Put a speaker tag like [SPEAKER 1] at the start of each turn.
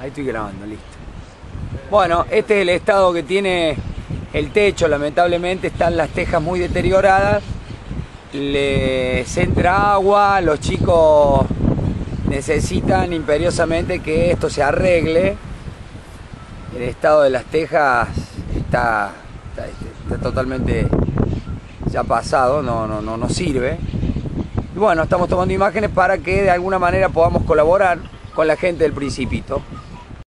[SPEAKER 1] Ahí estoy grabando, listo. Bueno, este es el estado que tiene el techo, lamentablemente están las tejas muy deterioradas. Les entra agua, los chicos necesitan imperiosamente que esto se arregle. El estado de las tejas está, está, totalmente ya pasado, no, no, no, no sirve. Y bueno, estamos tomando imágenes para que de alguna manera podamos colaborar con la gente del Principito.